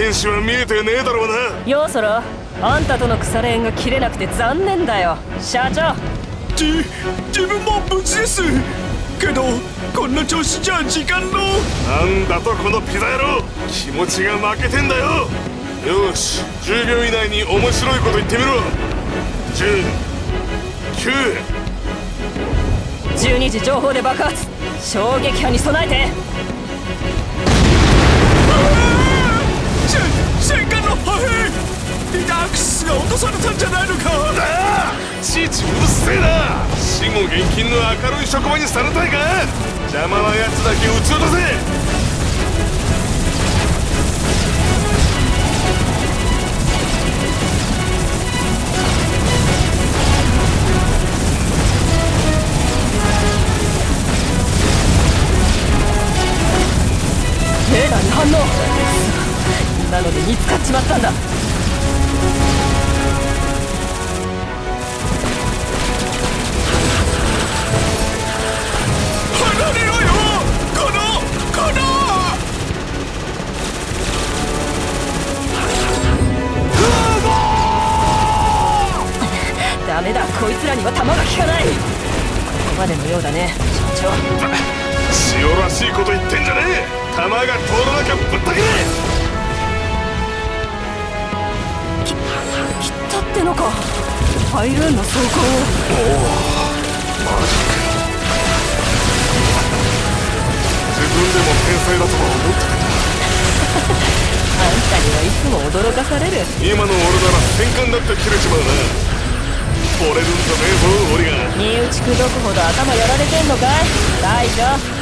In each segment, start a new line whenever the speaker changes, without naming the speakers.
天使は見えてねえだろうな。
ようそろ。あんたとの腐れ縁が切れなくて残念だよ。社長。
じ自分も無事です。けどこんな調子じゃ時間の。
なんだとこのピザ野郎。気持ちが負けてんだよ。よし10秒以内に面白いこと言ってみろ。
10 9 12時情報で爆発。衝撃波に備えて
の破片リダークスが落とされたんじゃないのか？
ああ父うるせえな。死後現金の明るい職場にされたいか？邪魔な奴だけ撃ち落とせ。
レーダーに反応なので見つかっちまったんだ。ダメだこいつらには弾が効かない。ここまでのようだね社長。
塩らしいこと言ってんじゃねえ。弾が通らなきゃぶったけ
き切ったってのか。ハイルーンの装甲をおおマジか
自分でも天才だとは思ってた。
あんたにはいつも驚かされる。
今の俺なら戦艦だって切れちまうな。惚れるんじゃねえぞ俺が
身内くどくほど頭やられてんのかい？大将
な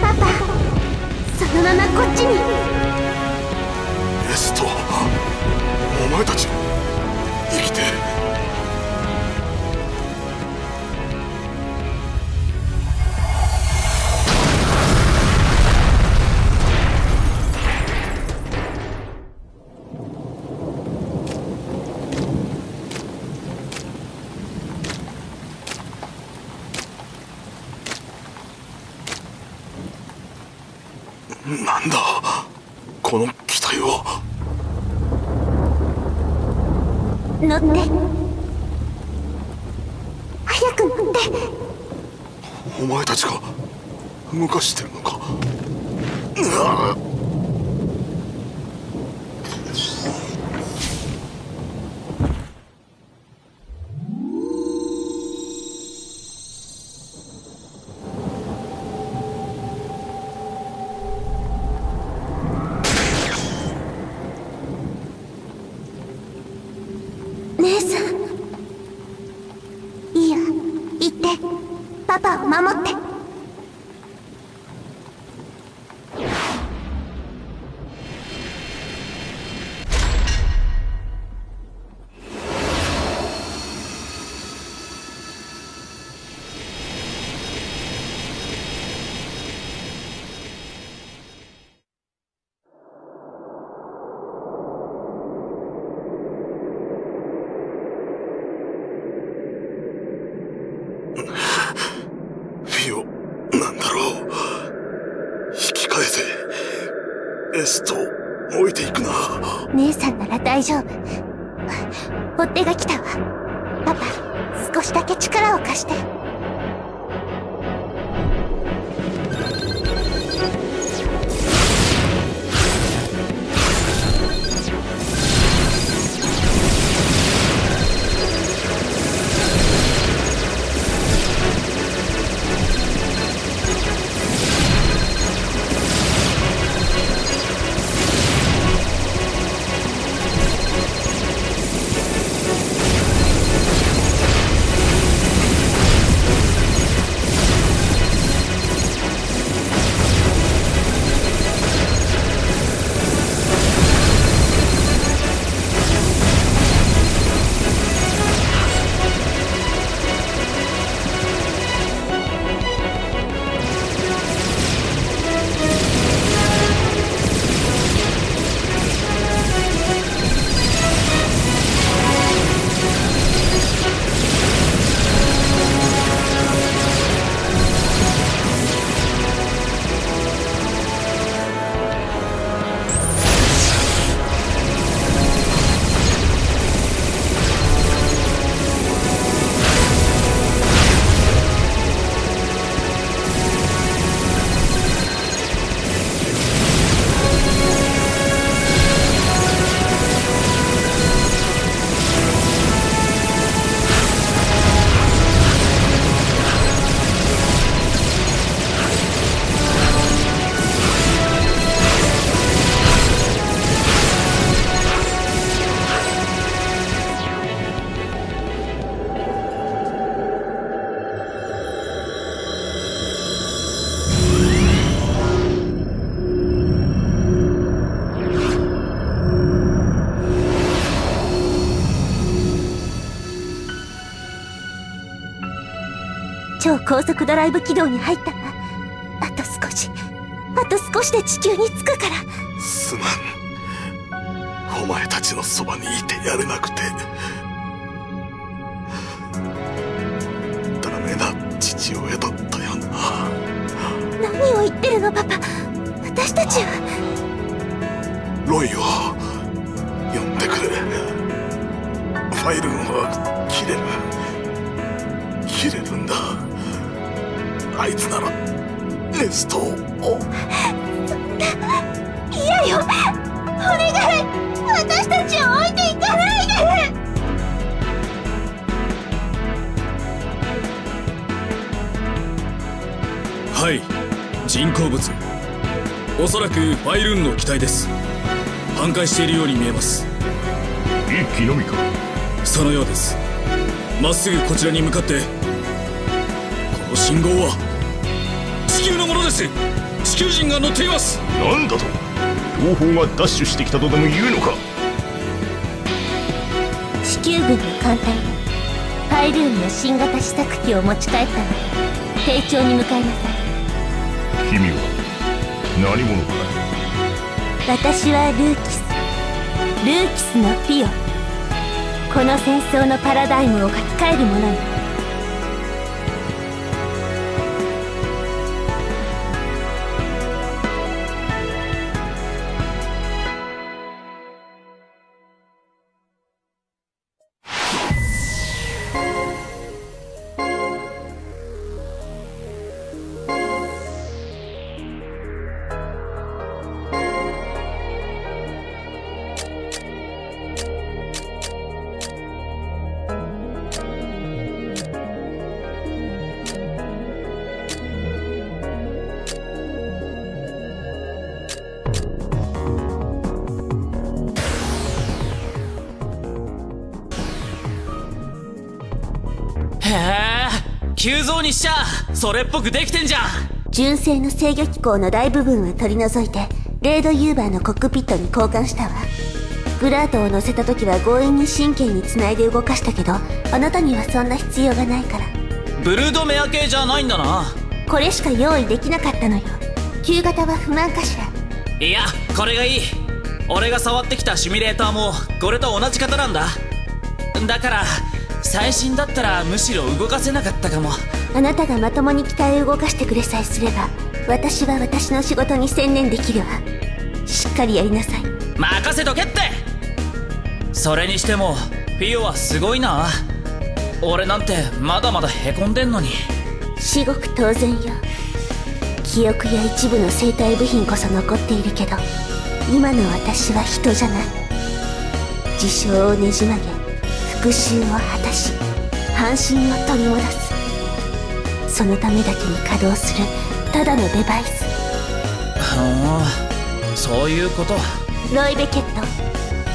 パパそのままこっちに。
エストお前たち生きて
高速ドライブ軌道に入った。わあと少し。あと少しで地球に着くから。
すまん。お前たちのそばにいてやれなくて。ダメな父親だったよな。
何を言ってるのパパ。私たちは。
ロイをストを
嫌よお願い。私たちを置いていかないで。
はい人工物。おそらくファイルーンの機体です。反壊しているように見えます。
一気のみか。
そのようです。まっすぐこちらに向かって。この信号はのものです。地球人が乗っています。
なんだと？東方がダッシュしてきたとでも言うのか？
地球軍の艦隊パイルーンの新型試作機を持ち帰ったの。丁重に向かいなさい。
君は？何者か
私はルーキス。ルーキスのピオこの戦争のパラダイムを書き換えるものよ
にしちゃそれっぽくできてんじゃん。
純正の制御機構の大部分は取り除いてレードユーバーのコックピットに交換したわ。グラートを乗せた時は強引に神経につないで動かしたけどあなたにはそんな必要がないから。
ブルードメア系じゃないんだな。
これしか用意できなかったのよ。旧型は不満かしら。
いやこれがいい。俺が触ってきたシミュレーターもこれと同じ型なんだ。だから最新だったらむしろ動かせなかったかも。
あなたがまともに機体を動かしてくれさえすれば私は私の仕事に専念できるわ。しっかりやりなさい。
任せとけって。それにしてもフィオはすごいな。俺なんてまだまだへこんでんのに。
至極当然よ。記憶や一部の生体部品こそ残っているけど今の私は人じゃない。事象をねじ曲げ復讐を果たし半身を取り戻す。そのためだけに稼働するただのデバイス。
ふんそういうこと。
ロイ・ベケット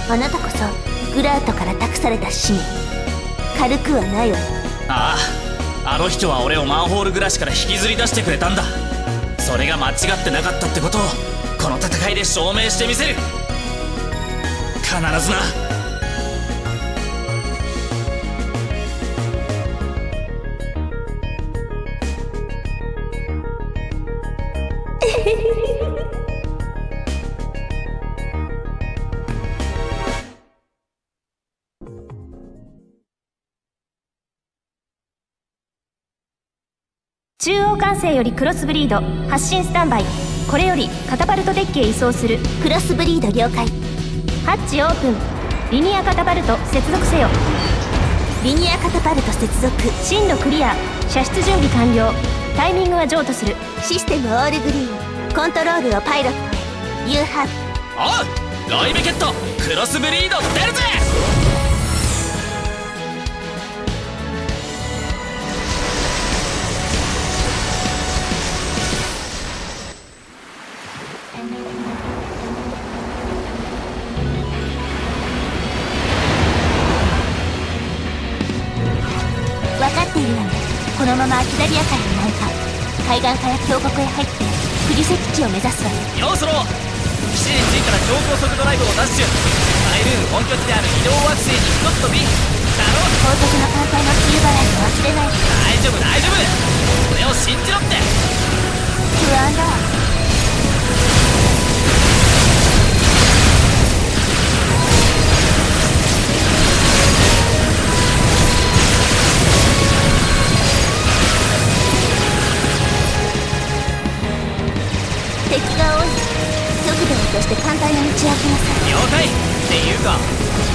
あなたこそグラートから託された使命軽くはないわ。よ
あああの人は俺をマンホール暮らしから引きずり出してくれたんだ。それが間違ってなかったってことをこの戦いで証明してみせる。必ずな
中央管制よりクロスブリード発進スタンバイ。これよりカタパルトデッキへ移送する。
クロスブリード了解。
ハッチオープン。リニアカタパルト接続せよ。
リニアカタパルト接続。
進路クリア。射出準備完了。タイミングは譲渡する。
システムオールグリーン。コントロールをパイロット。へ You have
おうロイベケット。クロスブリード出るぜ
キダリア海に南下海岸から峡谷へ入ってクリセキ地を目指すわよ
そろ。基地に着いたら超高速ドライブをダッシュマイルーム本拠地である移動惑星に一つ飛び。だろ。
高速の艦隊の梅雨払いを忘れない。で
大丈夫大丈夫。俺を信じろって。
不安だ敵が多い。速度を落として艦隊の道を開けなさい。
了解。っていうか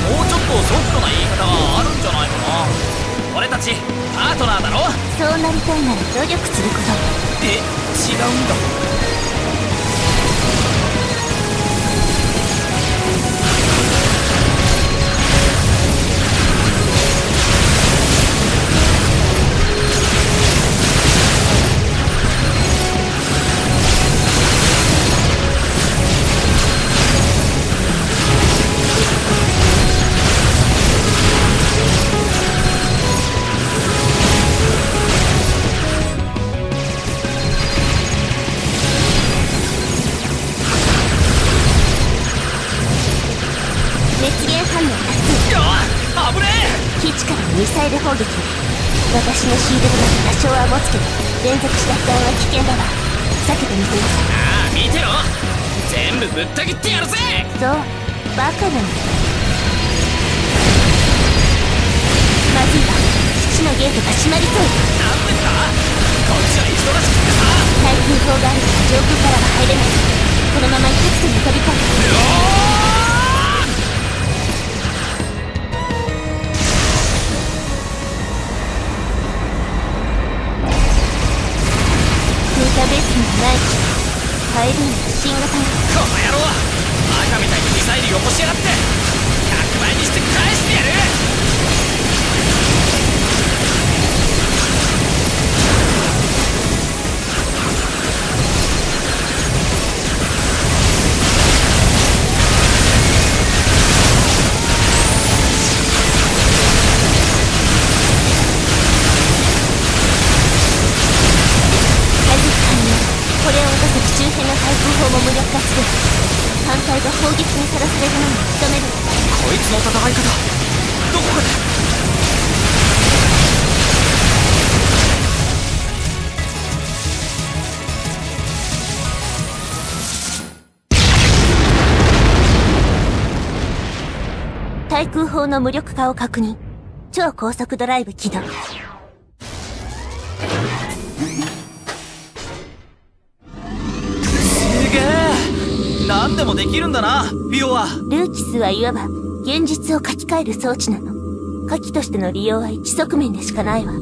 もうちょっとソフトな言い方があるんじゃないかな。俺たちパートナーだろ。
そうなりたいなら努力すること。
え違うんだ
私のシールドが多少は持つけど連続した負担は危険だわ避けてみて
ああ見てろ。全部ぶった切ってやるぜ。
そうバカなのまずいわ基地のゲートが閉まりそう。
な。んでだこっちは忙しくてさ。
対空砲があるから上空からは入れない。このまま一直線に飛び込む。デ入るには新型
この野郎バカみたいにミサイルよこしやがって。100倍にして返してやる。
が砲撃にさらされるの。に努める
こいつの戦い方どこかで。
対空砲の無力化を確認。超高速ドライブ起動。
でもできるんだなビオは
ルーキスはいわば現実を書き換える装置なの。火器としての利用は一側面でしかないわ。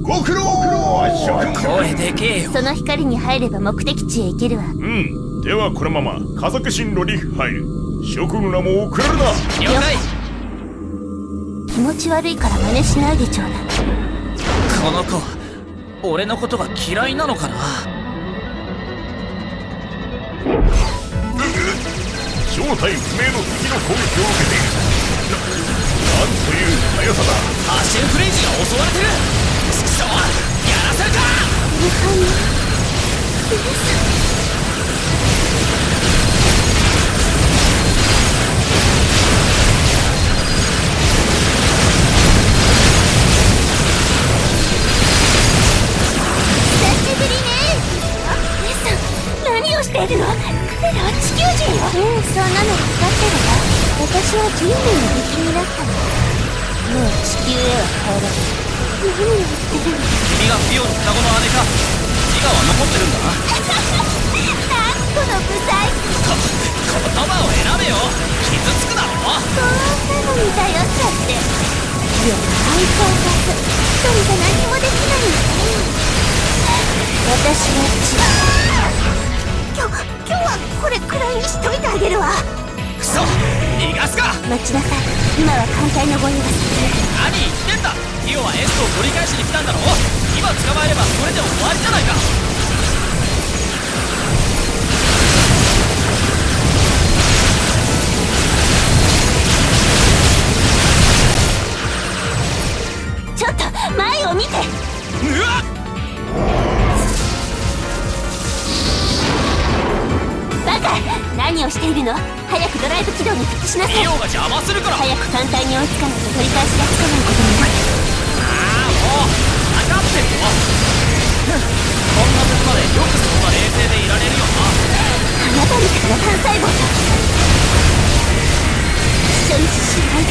ご苦労
声でけえよ
その光に入れば目的地へ行けるわ。
うんではこのまま風下進路に入る諸君らも遅れるな
了解
気持ち悪いから真似しないでちょうだい。
この子俺のことが嫌いなのかな？
正体不明の敵の攻撃を受けている。ななんという速さだ。
アシンフレイジが襲われてる。チクショーやらせるか。何言ってんだ。ビオはエストを取り返しに来たんだろ今捕まえればこれで終わりじゃないか
をしているの？早くドライブ起動に復帰しなさい。
ビオが邪魔するから。
早く艦隊に追いつかないと取り返しがつかないことになる。
ああもう分かってるよ。こんなとこまでよくそんな冷静でいられるよな。
あなたみたいな単細胞と一緒にしない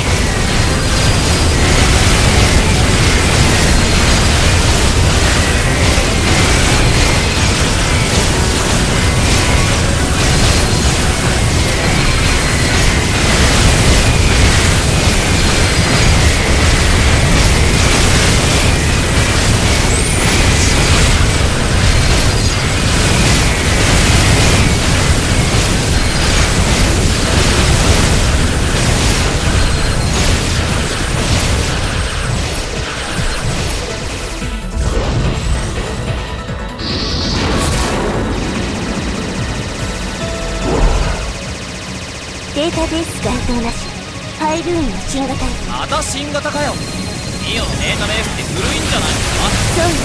データベース該当なし。ファイルーンの新型。
また新型かよ。ビオのデータベースって古いんじゃないのか？
そう。よ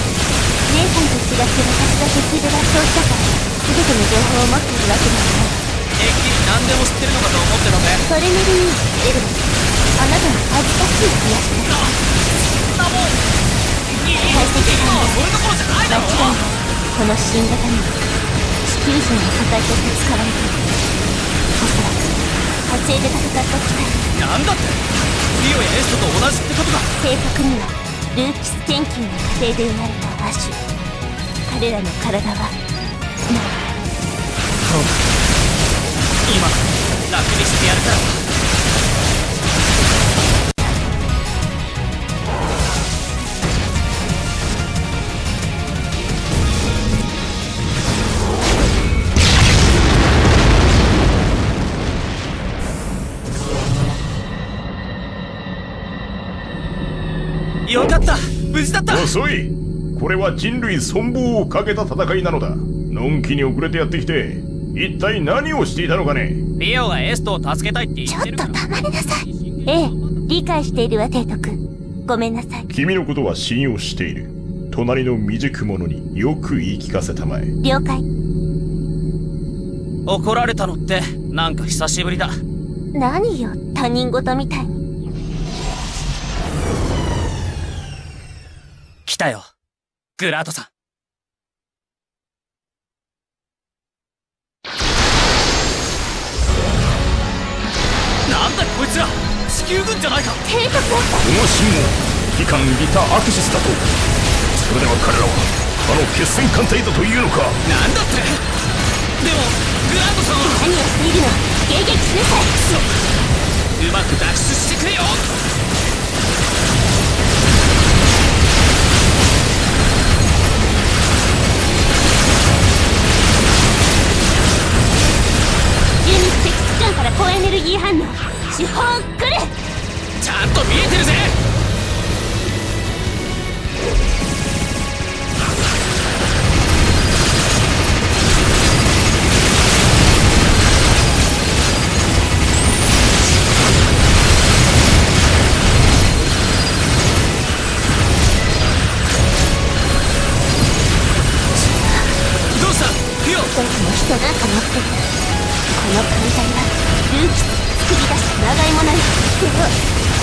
姉さんと違って私が鉄道脱走したから全ての情報を持っているわけではない
てっきり何でも知ってるのかと思ってたぜ。
それなりに知ってるわあなたの恥ずかしい気がした
そんなもん。いい
大切
今はそれどころじゃないだろ
間違いないこの新型に。は地球人の素体として使われている。おそらく教えて戦った機体
なんだって。リオやエストと同じってことか。
正確にはルーキス研究の過程で生まれた亜種彼らの体は
今楽にしてやるから。事だった。
遅い。これは人類存亡をかけた戦いなのだ。のんきに遅れてやってきて一体何をしていたのかね。
ビオがエストを助けたいって言
ちょ
ってるから
っと黙りなさい。ええ理解しているわ提督ごめんなさい。
君のことは信用している。隣の未熟者によく言い聞かせたまえ。
了解。
怒られたのってなんか久しぶりだ。
何よ他人事みたい。に
たよ。グラートさん。なんだこいつら。地地球軍じゃないか。
帝国だった
この信号機関リタ・アクシスだと。それでは彼らはあの決戦艦隊だというのか。
なんだって。でもグランドさんは。
何をしているの迎撃しなさい。う
まく脱出してくれよ
ス敵機関から高エネルギー反応手法来る
ちゃんと見えてるぜ。どうした？フィオ。
僕も人な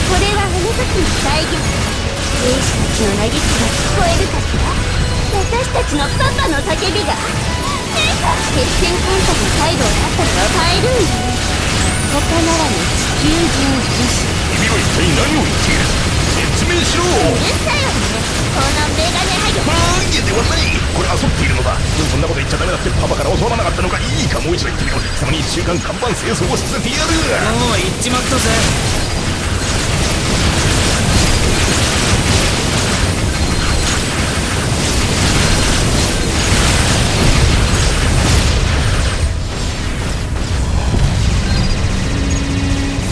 これはあの時の再現兵士たちの嘆きが聞こえるかしら私たちのパパの叫びが決戦艦隊の態度をだったのはパイルーンだね他ならぬ地球人自身
君は一体何を言っている説明しろ
うるさいわねこのメガネハゲ
バーンゲではないこれ遊っているのだそんなこと言っちゃダメだってパパから教わらなかったのかいいかもう一度言ってみろ貴様に一週間看板清掃をさせてやる
もう行っちまったぜ。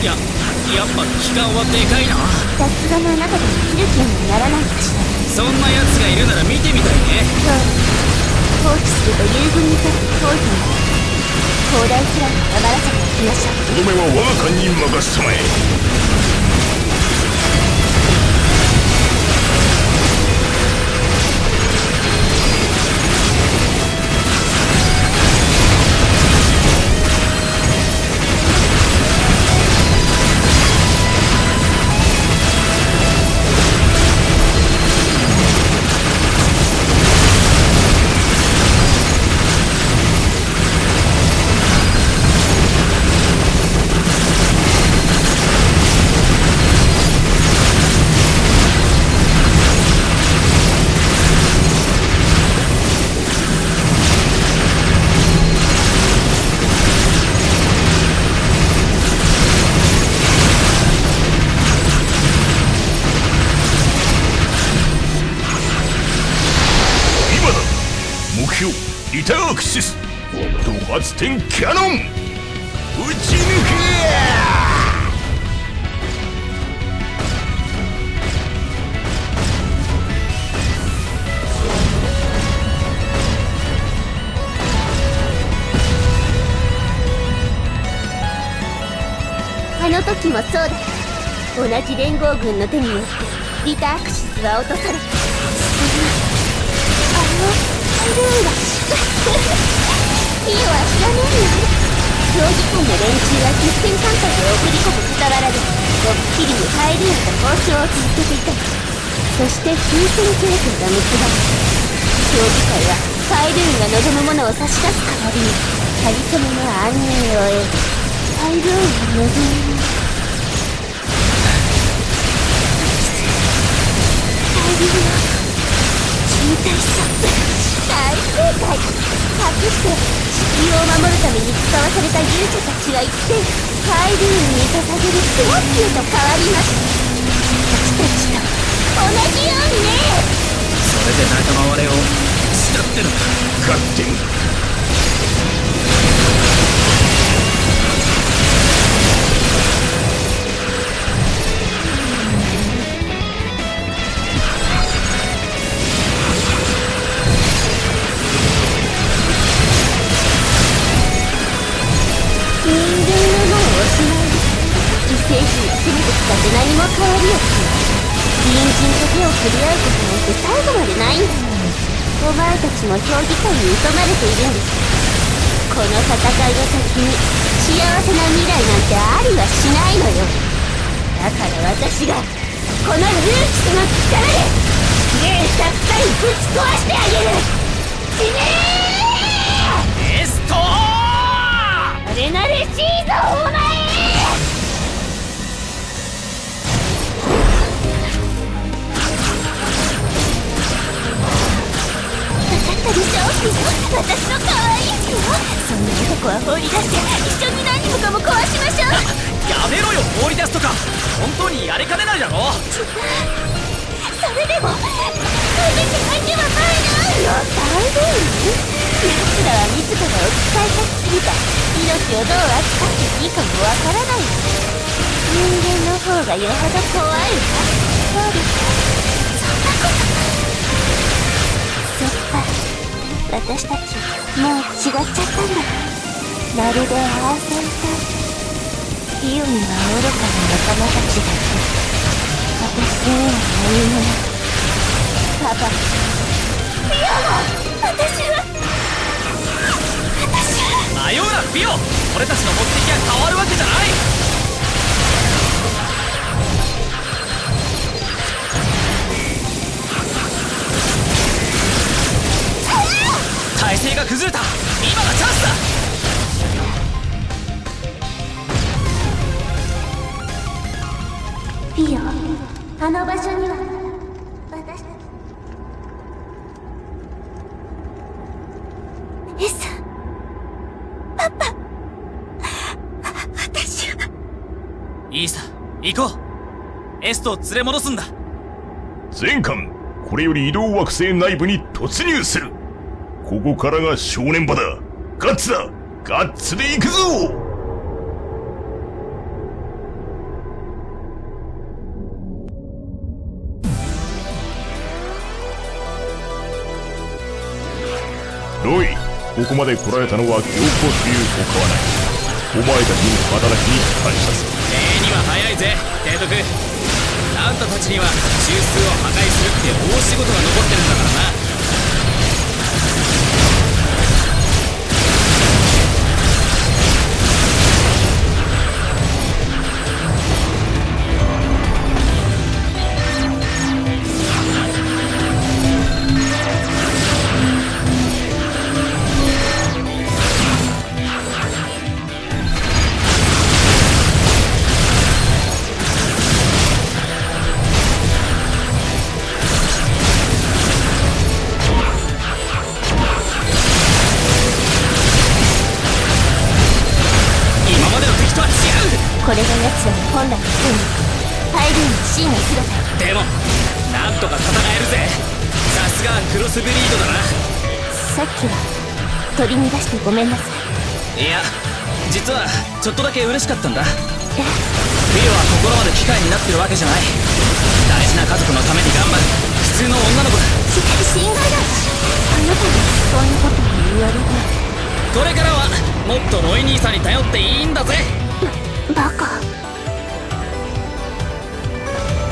ややっぱ機関はでかいな。
さすがのあなたでも切る気にはならないかしら
そんな奴がいるなら見てみたい。ね
そう放棄すると友軍にとって当時の広大プランを黙らせておきましょう
とどめは我が艦に任せたまえ
の手によってリタアクシスは落とさに疎まれているんですこの戦いの先に幸せな未来なんてありはしないのよ。だから私がこのルーキスの力でゲーたっさりぶち壊してあげる。死ね
エストー
ーあれなれしいぞお前私の可愛い子そんな男は放り出して一緒に何もかも壊しましょう
やめろよ放り出すとか。本当にやりかねないだろ。
それでもせめて相手はファイルのファイル奴らは自らを使いたすぎた命をどう扱っていいかもわからない。人間の方がよほど怖い。わそうですか私たちもう違っちゃったんだまるでアーセンとイオミは。愚かな仲間たちだって私には何もないパパいや私は私は
迷うなビオ俺たちの目的が変わるわけじゃない。体勢が崩れた。今がチャンスだ。
ピオあの場所には。私たち。エサパパ。私は。い
いさ行こう。エストを連れ戻すんだ。
全艦これより移動惑星内部に突入するここからが正念場だ。ガッツだ。ガッツで行くぞ。ロイここまで来られたのは強行という他はない。お前たちの働きに感謝する
礼には早いぜ。提督。あんたたちには中枢を破壊するって大仕事が残ってるんだからな。
っきは取り乱してごめんなさい。
いや実はちょっとだけ嬉しかったんだ。
え？
ビオは心まで機械になってるわけじゃない。大事な家族のために頑張る。普通の女の子だ。
心外だ。あなたがそんなことを言われて
これからはもっとロイ兄さんに頼っていいんだぜ。
バカ。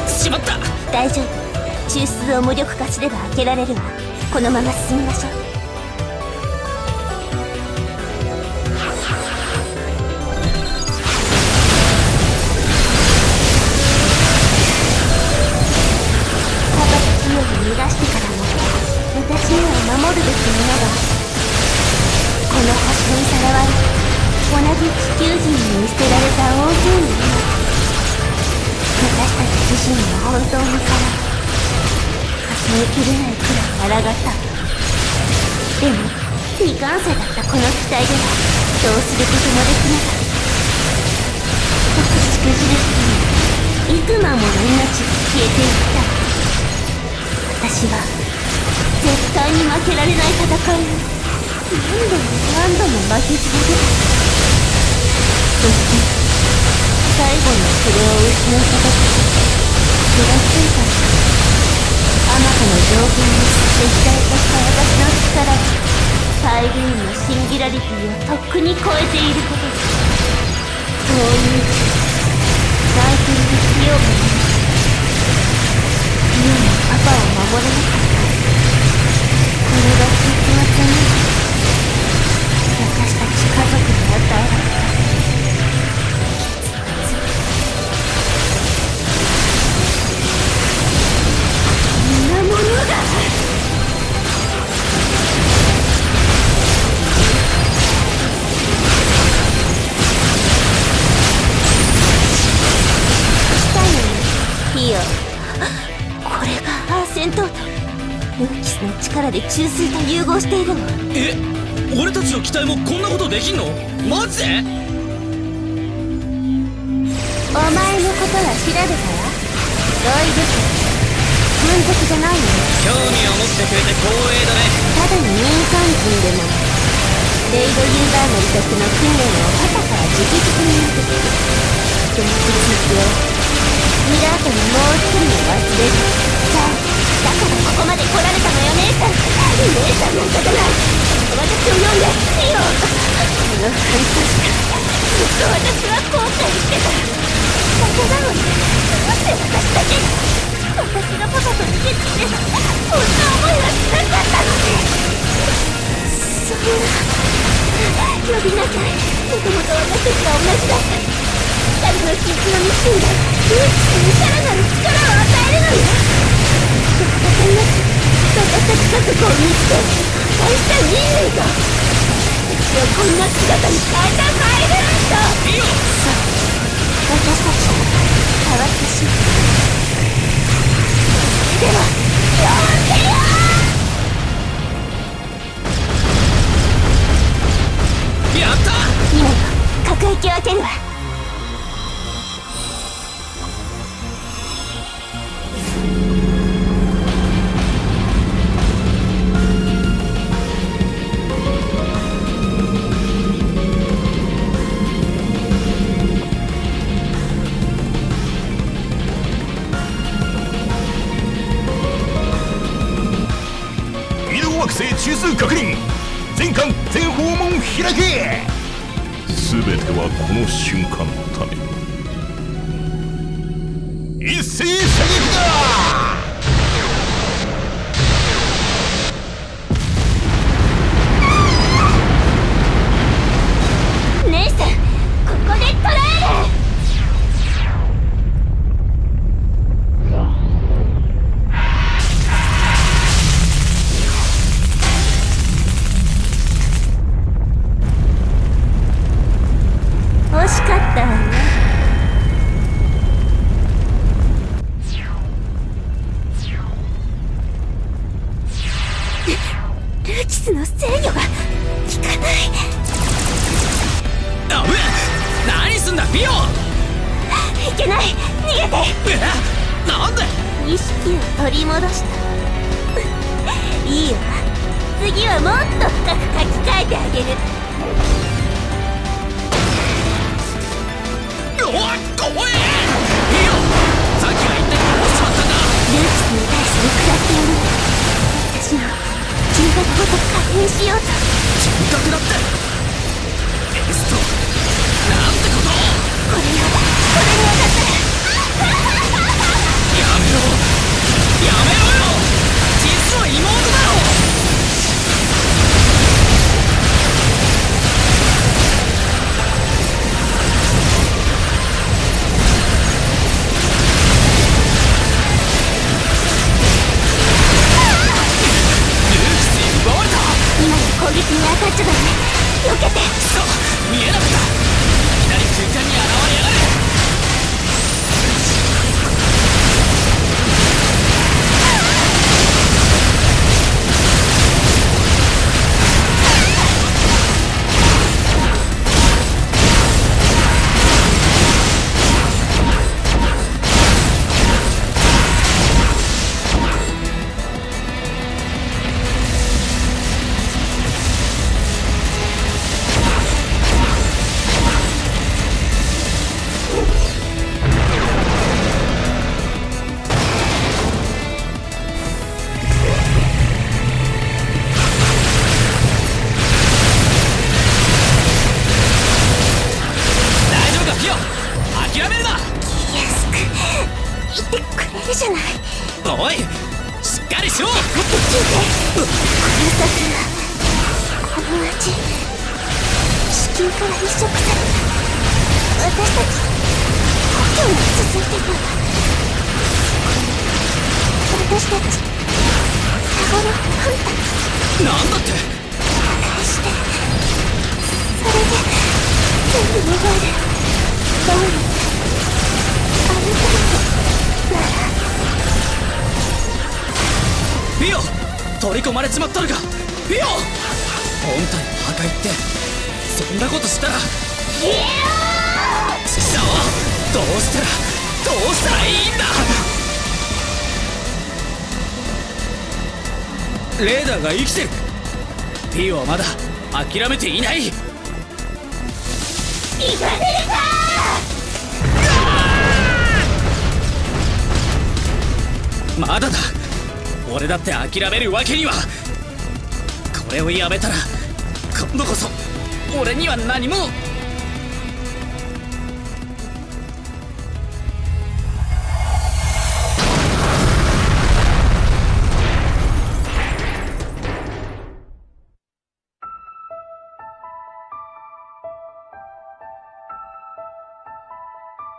しまった。
大丈夫。中枢を無力化すれば開けられるわ。このまま進みましょうべきものがこの星にさらわれ同じ地球人に見捨てられた大勢の命私たち自身の本当にから数えきれないくらい抗ったでも未完成だったこの機体ではどうすることもできなかった一つしくじるに幾万もの命が消えていった私は絶対に負けられない戦い。に何度も何度も負け続けたそして最後のそれを失った時気がついたのあまたの条件に敵対とした私の力がパイルーンのシンギュラリティをとっくに超えていること。そういう。泣いている費用がない。イオンはパパを守れなかった。これが結末に私たち家族に与えられたこんなものが来たのよピオこれがアーセントートルーキスの力で中水と融合しているの。
え俺たちの機体もこんなことできんの？マジで？
お前のことは調べたわ。ロイド社軍属じゃないよ
興味を持ってくれて光栄だね。
ただの民間人でも。レイドユーザー乗りとしての訓練を朝から直々に受けてその続きを見た後にもう一人を忘れるここまで来られたのよ姉さん姉さんなんかじゃない私を呼んでいいよ。この半年間ずっと私は後悔してただけなのにどうして私だけ私がパパと逃げてきてこんな思いはしなかったのにそんな呼びなさいもともと私たちは同じだった二人の絆のミシンがルーキスにさらなる力を与えるのよ。戦いなく私た家族を見つけ破壊した人類が私をこんな姿に変えたファイルランド
いいよ
そう私たち変わってしまったでは
やった！
今よ各駅を開けるわ
中枢確認。全艦全訪問開け。全てはこの瞬間のため。一斉射撃だ。
しかったわね。いてくれ
る
じゃない。
おいしっかりしろ。
だって聞いてこの先はこの街地球から移植された私たち故郷が続いてる私たち双子のハンタ
なんだって。
返して。それで全部奪える。どうにあなたのなら
ピオ取り込まれちまったのか。フィオ本体の破壊って。そんなことしたら。ちくしょうどうしたらどうしたらいいんだ。レーダーが生きてる。ピオはまだ諦めていない。行かせるかまだだ。俺だって諦めるわけには。これをやめたら今度こそ俺には何も。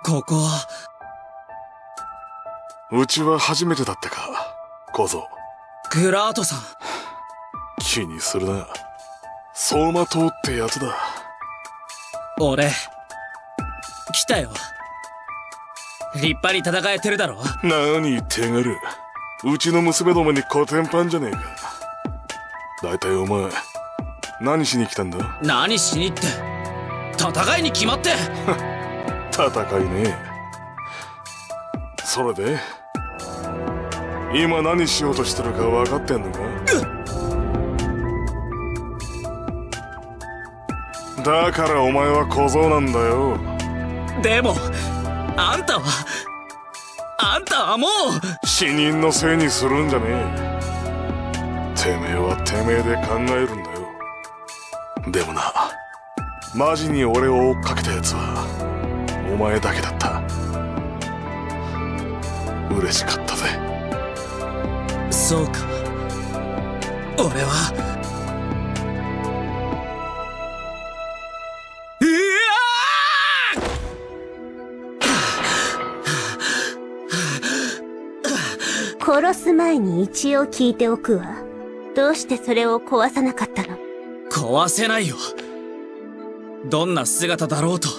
ここは
うちは初めてだったか。小僧。
グラートさん。
気にするな。相馬灯ってやつだ。
俺来たよ。立派に戦えてるだろ
何手軽うちの娘どもにコテンパンじゃねえか。大体お前何しに来たんだ？
何しにって。戦いに決まって。
戦いねそれで今何しようとしてるか分かってんのか？だからお前は小僧なんだよ。
でもあんたはあんたはもう。
死人のせいにするんじゃねえ。てめえはてめえで考えるんだよ。でもな。マジに俺を追っかけたやつはお前だけだった。嬉しかった。ぜ
そうか。俺は。う
殺す前に一応聞いておくわ。どうしてそれを壊さなかったの？
壊せないよ。どんな姿だろうと。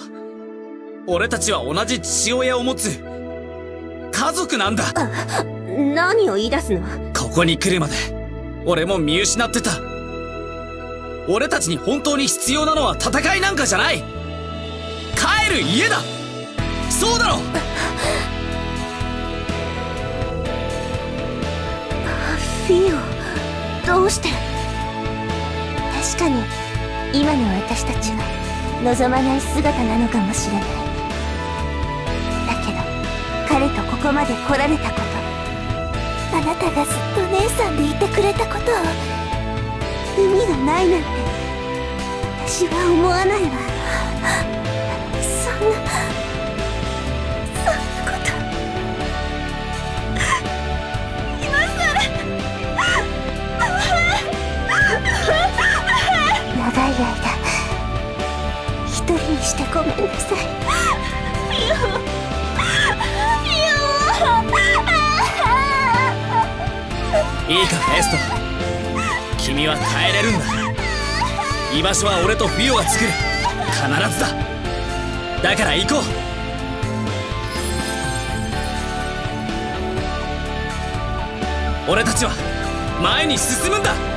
俺たちは同じ父親を持つ。家族なんだ
何を言い出すの？
ここに来るまで俺も見失ってた。俺たちに本当に必要なのは戦いなんかじゃない。帰る家だ。そうだろ。
フィオどうして？確かに今の私たちは望まない姿なのかもしれない。だけど彼とここまで来られたことあなたがずっと姉さんでいてくれたことを意味がないなんて私は思わないわ。そんなそんなこと。今さら長い間。一人にしてごめんなさい。ピオ。
いいかエスト。君は耐えれるんだ。居場所は俺とフィオが作る。必ずだ。だから行こう。俺たちは前に進むんだ。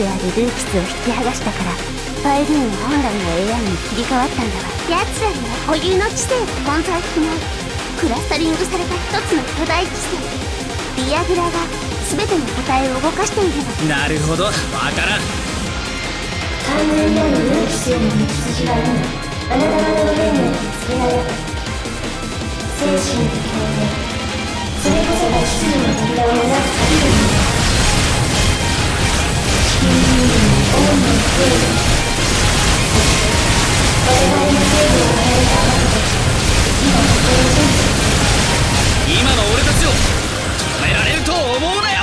であるルーキスを引き剥がしたからファイルーンは本来の AI に切り替わったんだわ。奴らには固有の知性が存在しない。クラスタリングされた一つの巨大知性。ディアグラが全ての個体を動かしているの。
なるほど。わからん。
完全なるルーキスへの道筋があるのあなた方の連盟につけられた。精神と共鳴それこそが秩序の扉を目指す鍵です
今の俺たちを止められると思うなよ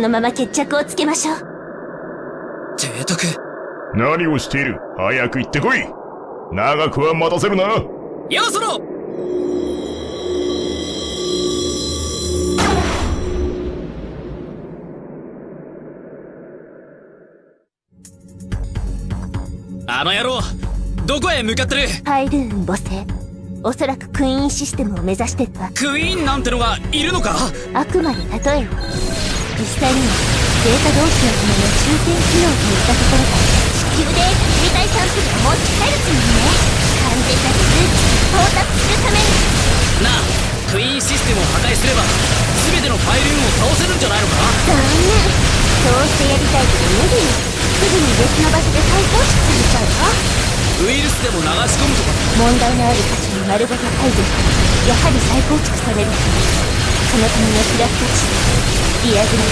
の
まま決着をつけましょう。
提督。
何をしている？早く行ってこい。長くは待たせるな。
ヤソロあの野郎どこへ向かってる？
パイルーン母星おそらくクイーンシステムを目指してるわ。
クイーンなんてのがいるのか？
あくまで例えよ実際にはデータ同士のための終点機能といったところから地球で生態サンプルを持ち帰るつもりね完全な数値に到達するために
なあクイーンシステムを破壊すれば全てのファイルーンを倒せるんじゃないのか
残念。そうしてやりたいけど無理すぐに別の場所で再構築されちゃうわ。
ウイルスでも流し込むとか。
問題のある箇所に丸ごと排除。してやはり再構築されるそのためのクラフト値ディアグラム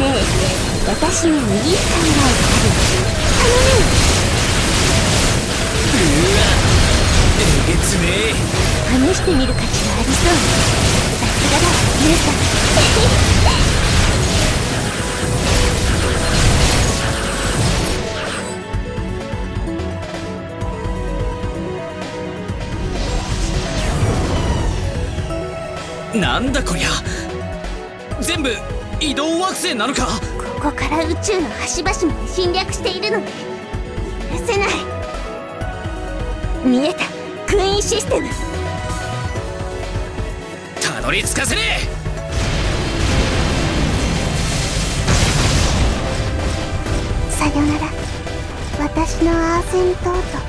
ねえねえ私にもいい考える。頼めよ
えげつねえ。
試してみる価値がありそう。さすがだ。姉さん
なんだこりゃ。全部移動惑星なのか。
ここから宇宙の端々まで侵略しているのに許せない。見えた。クイーンシステム。
たどり着かせね
さよなら。私のアーセントート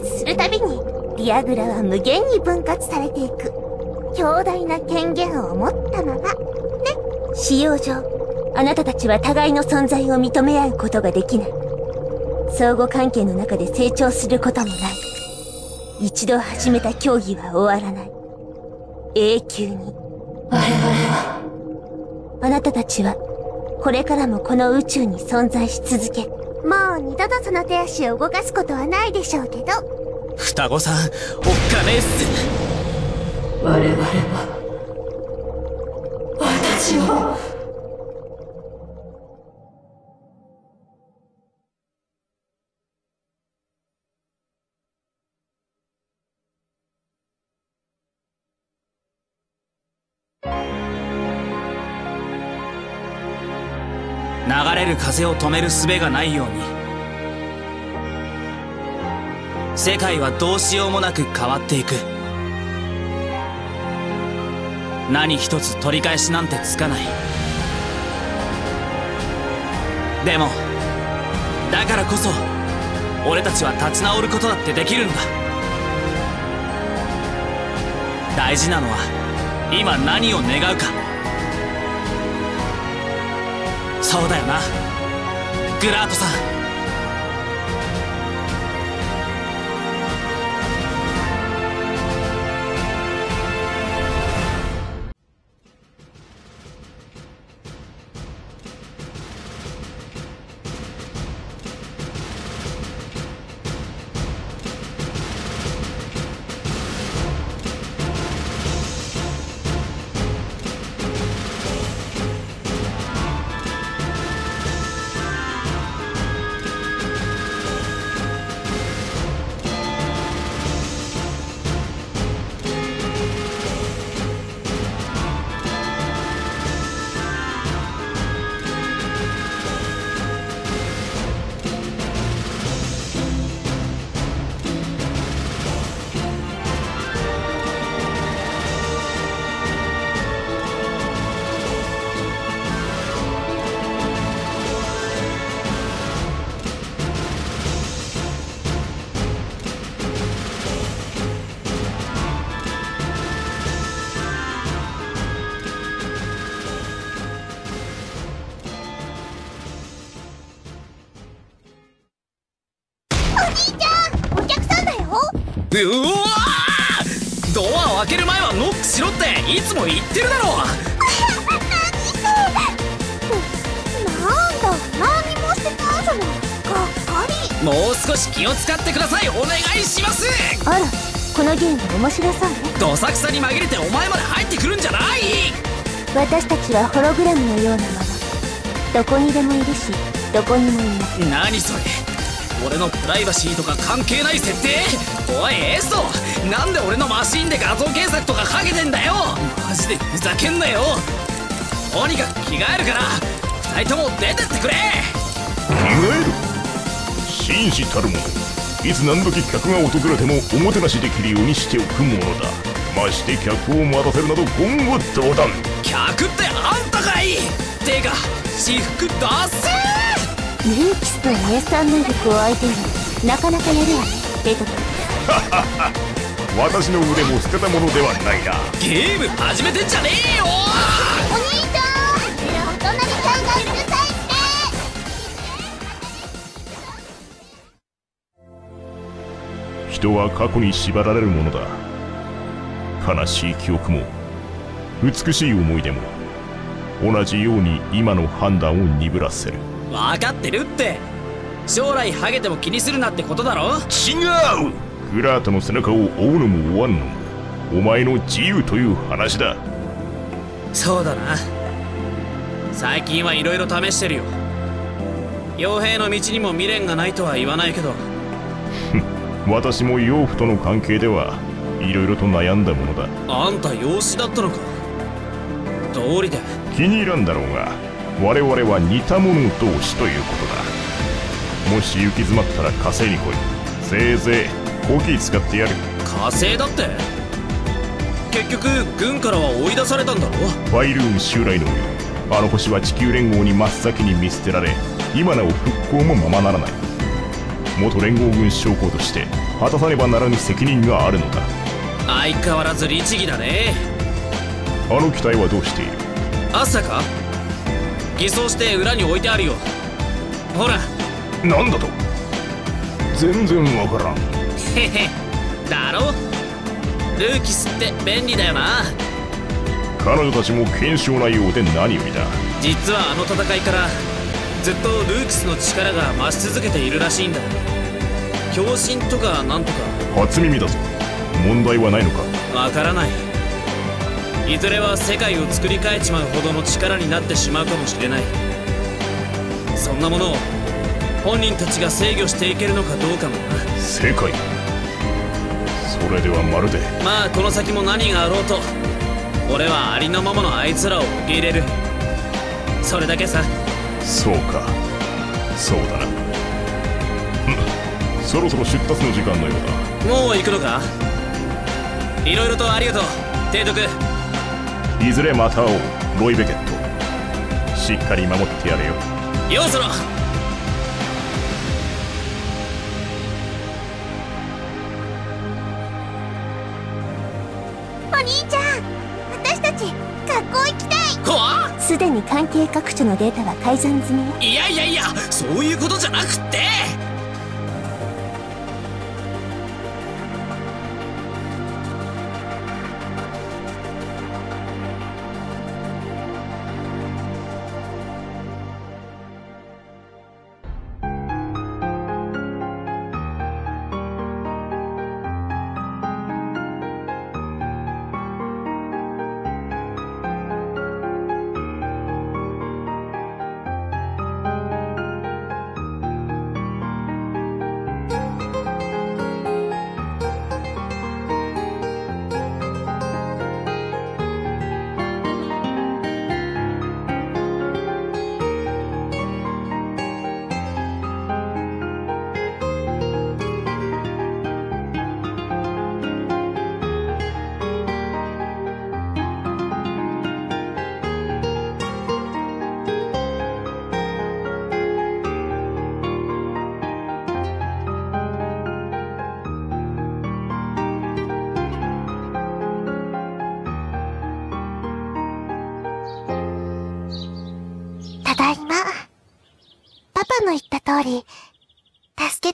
テムにアクセスするたびにディアグラは無限に分割されていく。強大な権限を持ったまま。ね。使用上あなたたちは互いの存在を認め合うことができない。相互関係の中で成長することもない。一度始めた競技は終わらない。永久に。
我々は
あなたたちはこれからもこの宇宙に存在し続けもう二度とその手足を動かすことはないでしょうけど。
双子さんおっかねえっす。
我々は私を
流れる風を止める術がないように。世界はどうしようもなく変わっていく。何一つ取り返しなんてつかない。でもだからこそ俺たちは立ち直ることだってできるんだ。大事なのは今何を願うか。そうだよな。グラートさん。うわドアを開ける前はノックしろっていつも言ってるだろ
なんだ何もしてないじゃない。がっかり。
もう少し気を使ってください。お願いします。
あらこのゲーム面白そうね。
どさくさに紛れてお前まで入ってくるんじゃない。
私たちはホログラムのようなものどこにでもいるしどこにもいない。
何それ俺のプライバシーとか関係ない設定？おいエスト。なんで俺のマシンで画像検索とかかけてんだよ。マジでふざけんなよ。とにかく着替えるから2人とも出てってくれ。
着替え。る紳士たるもの。いつ何時客が訪れてもおもてなしできるようにしておくものだ。まして客を待たせるなど言語道断。
客ってあんたかい。てか私服出せ
ルーキスと姉さん能力を相手になかなかやるわねデト君
私の腕も捨てたものではないな
ゲーム始めてんじゃねえよ
お兄ちゃんお隣さんがうるさいって
人は過去に縛られるものだ。悲しい記憶も美しい思い出も同じように今の判断を鈍らせる。
分かってるって。将来ハゲても気にするなってことだろ？
違う！グラートの背中を追うのも追わんのもお前の自由という話だ。
そうだな。最近はいろいろ試してるよ。傭兵の道にも未練がないとは言わないけど。
私も養父との関係ではいろいろと悩んだものだ。
あんた養子だったのか。道理で。
気に入らんだろうが我々は似た者同士ということだ。もし行き詰まったら稼いに来い。せいぜいコキ使ってやる。
火星だって。結局軍からは追い出されたんだろ
ファイルーン襲来のあの星は地球連合に真っ先に見捨てられ今なお復興もままならない。元連合軍将校として果たさねばならぬ責任があるのだ。
相変わらず律儀だね。
あの機体はどうしている？
朝か？偽装して裏に置いてあるよ。ほら。
なんだと？全然わからん。
へへ。だろ？ルーキスって便利だよな。
彼女たちも検証なようで何よりだ。
実はあの戦いからずっとルーキスの力が増し続けているらしいんだ。強心とかなんとか。
初耳だぞ。問題はないのか？
わからないいずれは世界を作り変えちまうほどの力になってしまうかもしれない。そんなものを本人たちが制御していけるのかどうかもな。
世界。それではまるで。
まあこの先も何があろうと俺はありのままのあいつらを受け入れる。それだけさ。
そうか。そうだな。そろそろ出発の時間のよう
もう行くのか？いろいろとありがとう。提督。
だいずれまた会おうロイ・ベケット。しっかり守ってやれよ。
ようそら
お兄ちゃん私たち学校行きたい。
こわ
すでに関係各所のデータは改ざん済み
いやいやいやそういうことじゃなくって。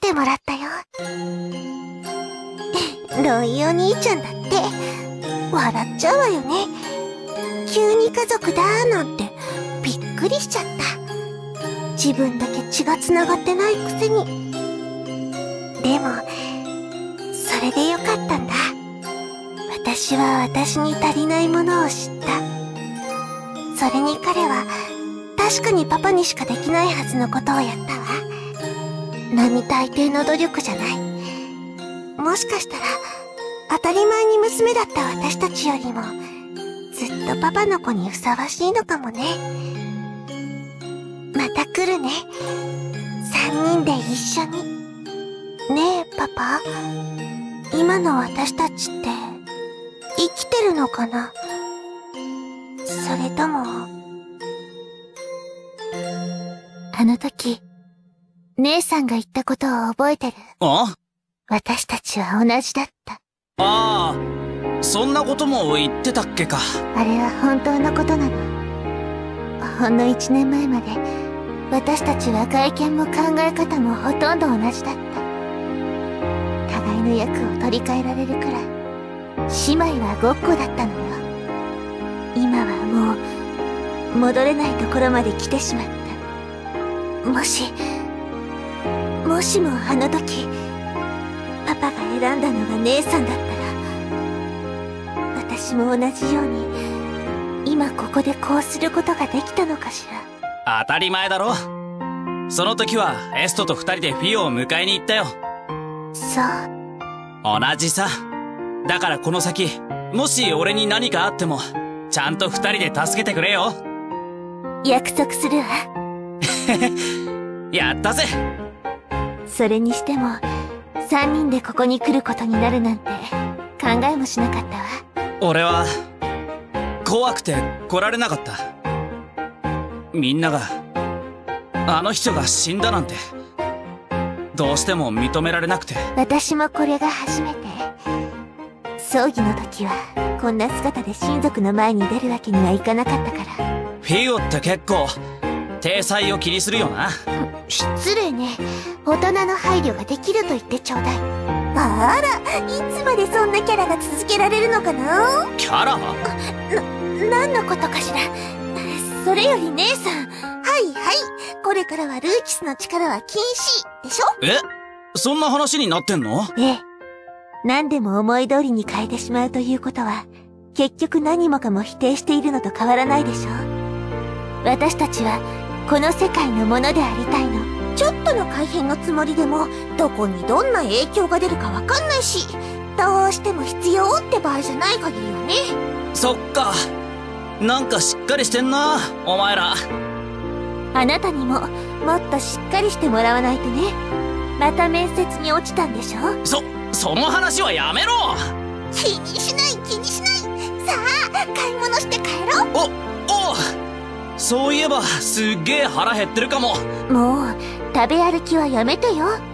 てもらったよ。ロイお兄ちゃんだって。笑っちゃうわよね。急に家族だーなんて。びっくりしちゃった。自分だけ血が繋がってないくせに。でもそれでよかったんだ。私は私に足りないものを知った。それに彼は確かにパパにしかできないはずのことをやった。わ並大抵の努力じゃない。もしかしたら当たり前に娘だった私たちよりもずっとパパの子にふさわしいのかもね。また来るね。三人で一緒に。ねえパパ。今の私たちって生きてるのかな？それともあの時、姉さんが言ったことを覚えてる
あ？
私たちは同じだった。
ああそんなことも言ってたっけか
あれは本当のことなの。ほんの一年前まで、私たちは外見も考え方もほとんど同じだった。互いの役を取り替えられるくらい、姉妹はごっこだったのよ。今はもう、戻れないところまで来てしまった。もし、もしもあの時、パパが選んだのが姉さんだったら、私も同じように、今ここでこうすることができたのかしら。
当たり前だろその時はエストと二人でフィオを迎えに行ったよ
そう。
同じさだからこの先もし俺に何かあってもちゃんと二人で助けてくれよ
約束するわ。
やったぜ
それにしても、三人でここに来ることになるなんて、考えもしなかったわ。
俺は怖くて来られなかったみんながあの人が死んだなんてどうしても認められなくて
私もこれが初めて。葬儀の時は、こんな姿で親族の前に出るわけにはいかなかったから。
フィオって結構体裁を気にするよな
失礼ね。大人の配慮ができると言ってちょうだい。あら、いつまでそんなキャラが続けられるのかな？
キャラ？
何のことかしら？それより姉さん。はいはい。これからはルーキスの力は禁止。でしょ？
え？そんな話になってんの？
ええ。何でも思い通りに変えてしまうということは、結局何もかも否定しているのと変わらないでしょ私たちは、この世界のものでありたいの。ちょっとの改変のつもりでも、どこにどんな影響が出るかわかんないし、どうしても必要って場合じゃない限りはね。
そっか。なんかしっかりしてんなお前ら。
あなたにも、もっとしっかりしてもらわないとね。また面接に落ちたんでしょ？
そその話はやめろ。
気にしない気にしない。さあ買い物して帰ろ
おおうそういえばすっげえ腹減ってるかも。
もう食べ歩きはやめてよ。